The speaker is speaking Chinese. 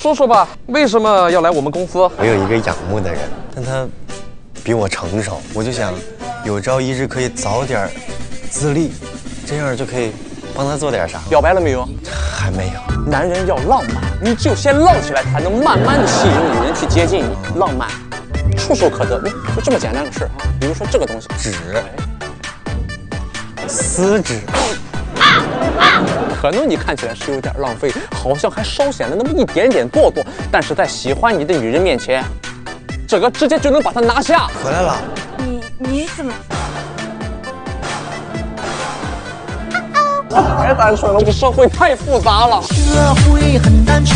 说说吧，为什么要来我们公司？我有一个仰慕的人，但他比我成熟，我就想有朝一日可以早点自立，这样就可以帮他做点啥。表白了没有？还没有。男人要浪漫，你只有先浪起来，才能慢慢的吸引女人去接近你。浪漫，触手可得，就这么简单的事啊。比如说这个东西，纸，撕纸。可能你看起来是有点浪费，好像还稍显得那么一点点做作，但是在喜欢你的女人面前，这个直接就能把她拿下。回来了，你你怎么？太单纯了，这社会太复杂了。社会很单纯。